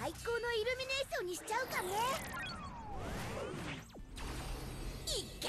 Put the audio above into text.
最高のイルミネーションにしちゃうかね。いけ！